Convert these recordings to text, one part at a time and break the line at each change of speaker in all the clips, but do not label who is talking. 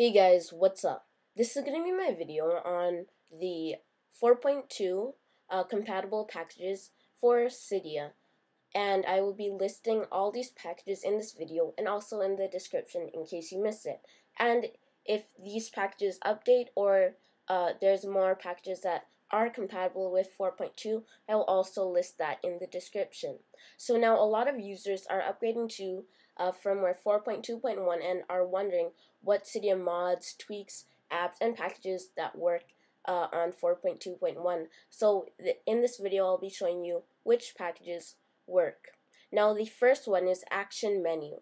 Hey guys, what's up? This is going to be my video on the 4.2 uh, compatible packages for Cydia and I will be listing all these packages in this video and also in the description in case you missed it. And if these packages update or uh, there's more packages that are compatible with 4.2, I will also list that in the description. So now a lot of users are upgrading to uh, firmware 4.2.1 and are wondering what Cydia mods, tweaks, apps, and packages that work uh, on 4.2.1. So in this video, I'll be showing you which packages work. Now the first one is Action Menu.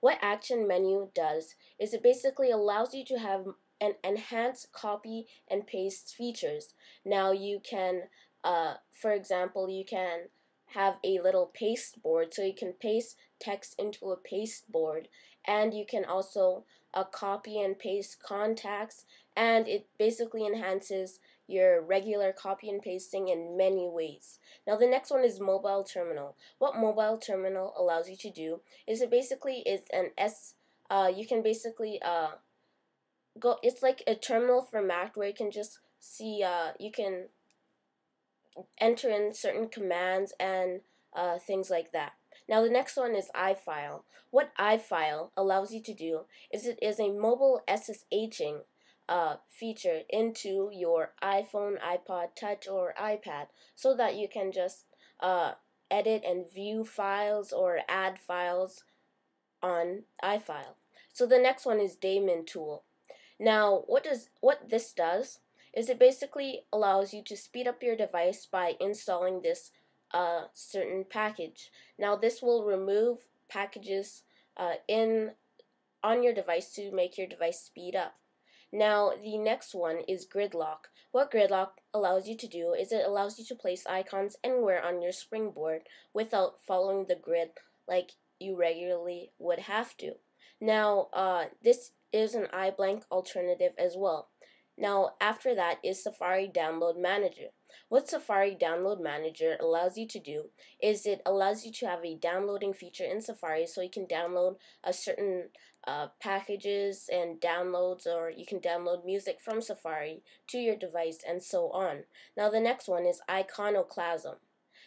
What Action Menu does is it basically allows you to have an enhanced copy and paste features. Now you can, uh, for example, you can have a little paste board so you can paste text into a paste board and you can also uh, copy and paste contacts and it basically enhances your regular copy and pasting in many ways. Now the next one is mobile terminal. What mobile terminal allows you to do is it basically is an S uh, you can basically uh, go it's like a terminal for Mac where you can just see uh, you can enter in certain commands and uh, things like that. Now the next one is iFile. What iFile allows you to do is it is a mobile SSHing uh, feature into your iPhone, iPod Touch, or iPad so that you can just uh, edit and view files or add files on iFile. So the next one is Daemon tool. Now what does what this does is it basically allows you to speed up your device by installing this uh, certain package. Now this will remove packages uh, in on your device to make your device speed up. Now the next one is gridlock. What gridlock allows you to do is it allows you to place icons anywhere on your springboard without following the grid like you regularly would have to. Now uh, this is an iBlank alternative as well. Now, after that is Safari Download Manager. What Safari Download Manager allows you to do is it allows you to have a downloading feature in Safari so you can download a certain uh, packages and downloads or you can download music from Safari to your device and so on. Now the next one is Iconoclasm.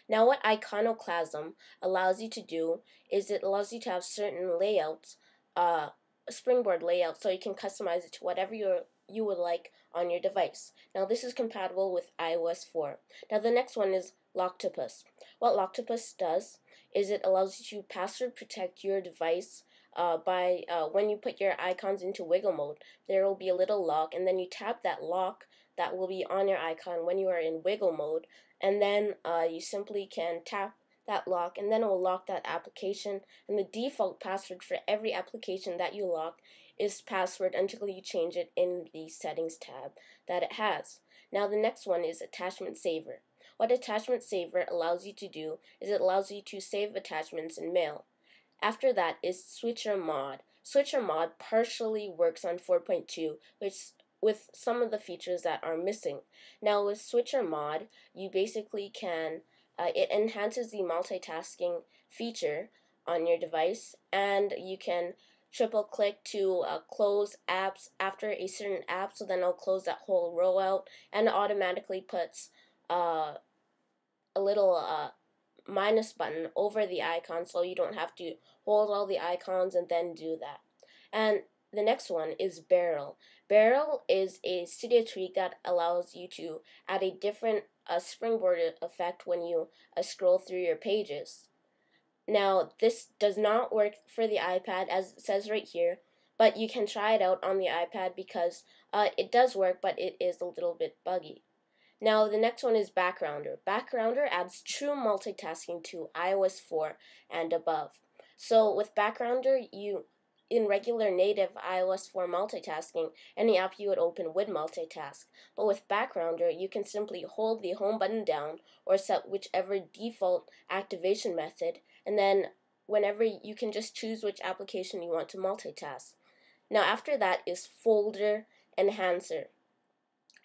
Now what Iconoclasm allows you to do is it allows you to have certain layouts, uh, springboard layout so you can customize it to whatever you're you would like on your device. Now this is compatible with iOS 4. Now the next one is Locktopus. What Locktopus does is it allows you to password protect your device uh, by uh, when you put your icons into wiggle mode. There will be a little lock and then you tap that lock that will be on your icon when you are in wiggle mode and then uh, you simply can tap that lock and then it will lock that application and the default password for every application that you lock is password until you change it in the settings tab that it has. Now the next one is attachment saver. What attachment saver allows you to do is it allows you to save attachments in mail. After that is switcher mod. Switcher mod partially works on 4.2 which with some of the features that are missing. Now with switcher mod, you basically can uh, it enhances the multitasking feature on your device and you can triple click to uh, close apps after a certain app so then I'll close that whole row out and automatically puts uh, a little uh, minus button over the icon so you don't have to hold all the icons and then do that. And the next one is barrel. Barrel is a studio tweak that allows you to add a different uh, springboard effect when you uh, scroll through your pages now, this does not work for the iPad as it says right here, but you can try it out on the iPad because uh, it does work, but it is a little bit buggy. Now, the next one is Backgrounder. Backgrounder adds true multitasking to iOS 4 and above. So, with Backgrounder, you in regular native iOS 4 multitasking, any app you would open would multitask. But with Backgrounder, you can simply hold the home button down or set whichever default activation method, and then whenever you can just choose which application you want to multitask. Now, after that is Folder Enhancer.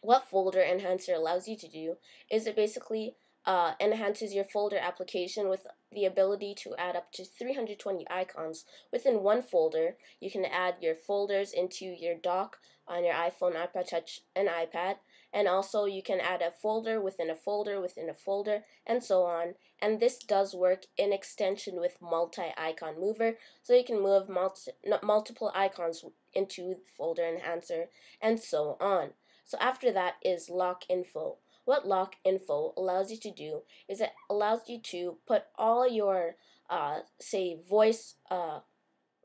What Folder Enhancer allows you to do is it basically uh, enhances your folder application with the ability to add up to 320 icons within one folder. You can add your folders into your dock on your iPhone, iPod Touch, and iPad. And also you can add a folder within a folder within a folder and so on. And this does work in extension with multi-icon mover. So you can move multi multiple icons into folder enhancer and so on. So after that is lock info. What lock info allows you to do is it allows you to put all your uh, say voice uh,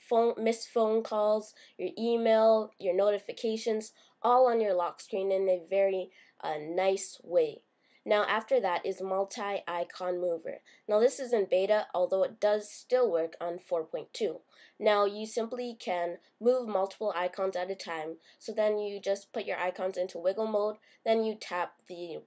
phone missed phone calls, your email, your notifications, all on your lock screen in a very uh, nice way. Now after that is multi-icon mover. Now this is in beta, although it does still work on 4.2. Now you simply can move multiple icons at a time. So then you just put your icons into wiggle mode, then you tap the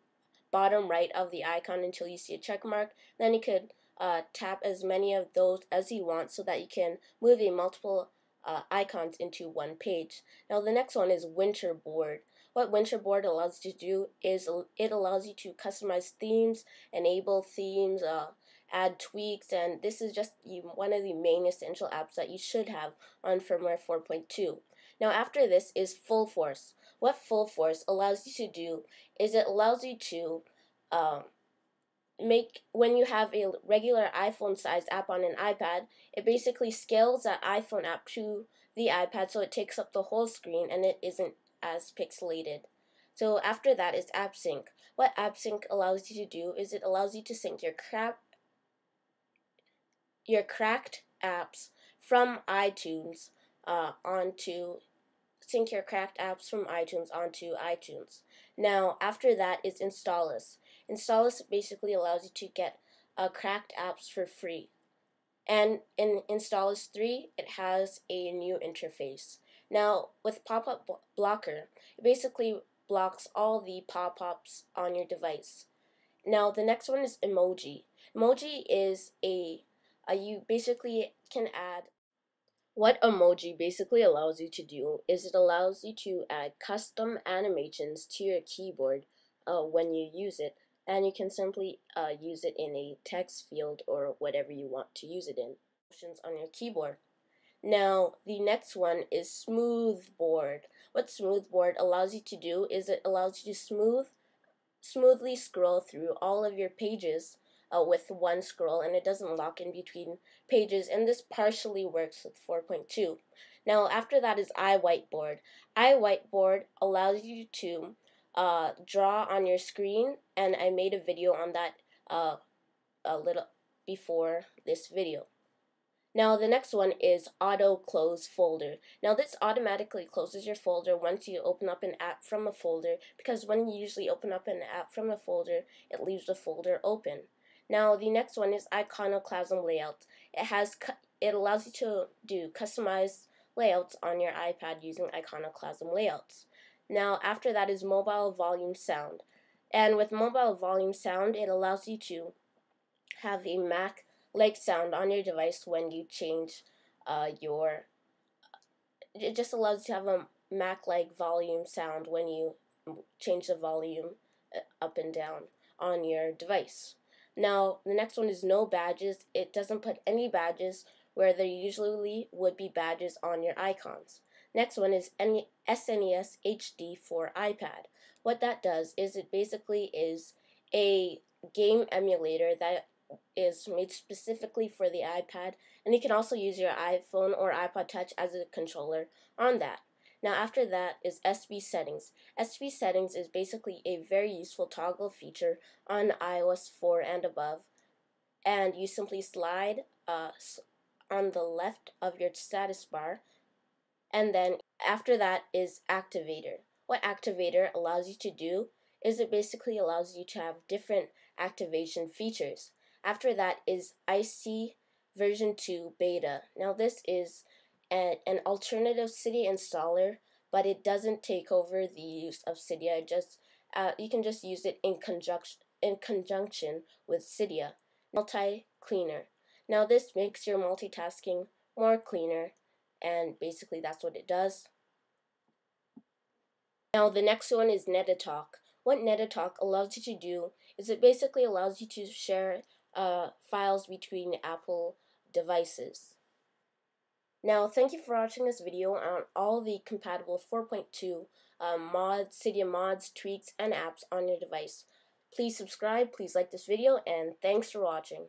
bottom right of the icon until you see a check mark. Then you could uh, tap as many of those as you want so that you can move a multiple uh, icons into one page. Now the next one is Winterboard. What Winterboard allows you to do is it allows you to customize themes, enable themes, uh, add tweaks, and this is just one of the main essential apps that you should have on firmware 4.2. Now after this is Full Force. What Full Force allows you to do is it allows you to um, make when you have a regular iPhone sized app on an iPad, it basically scales that iPhone app to the iPad so it takes up the whole screen and it isn't as pixelated. So after that is AppSync. What AppSync allows you to do is it allows you to sync your crap your cracked apps from iTunes uh, onto sync your cracked apps from iTunes onto iTunes. Now, after that is Installous. Installous basically allows you to get uh, cracked apps for free. And in Installous 3, it has a new interface. Now, with Pop-Up Blocker, it basically blocks all the pop-ups on your device. Now, the next one is Emoji. Emoji is a, a you basically can add what emoji basically allows you to do is it allows you to add custom animations to your keyboard uh, when you use it and you can simply uh, use it in a text field or whatever you want to use it in. Options on your keyboard. Now, the next one is Smoothboard. What Smoothboard allows you to do is it allows you to smooth, smoothly scroll through all of your pages uh, with one scroll and it doesn't lock in between pages and this partially works with 4.2. Now after that is iWhiteboard. iWhiteboard allows you to uh, draw on your screen and I made a video on that uh, a little before this video. Now the next one is auto close folder. Now this automatically closes your folder once you open up an app from a folder because when you usually open up an app from a folder it leaves the folder open. Now the next one is iconoclasm layout. It has it allows you to do customized layouts on your iPad using iconoclasm layouts. Now, after that is mobile volume sound. And with mobile volume sound, it allows you to have a Mac like sound on your device when you change uh, your. It just allows you to have a Mac like volume sound when you change the volume uh, up and down on your device. Now, the next one is no badges. It doesn't put any badges where there usually would be badges on your icons. Next one is SNES HD for iPad. What that does is it basically is a game emulator that is made specifically for the iPad, and you can also use your iPhone or iPod Touch as a controller on that. Now after that is SB settings. SB settings is basically a very useful toggle feature on iOS 4 and above. And you simply slide uh, on the left of your status bar and then after that is activator. What activator allows you to do is it basically allows you to have different activation features. After that is Icy version 2 beta. Now this is a, an alternative Cydia installer, but it doesn't take over the use of Cydia. It just uh, you can just use it in conjunction in conjunction with Cydia. Multi cleaner. Now this makes your multitasking more cleaner and basically that's what it does. Now the next one is Netatalk. What Netatalk allows you to do is it basically allows you to share uh, files between Apple devices. Now, thank you for watching this video on all the compatible 4.2 um, mods, Cydia mods, tweaks, and apps on your device. Please subscribe, please like this video, and thanks for watching.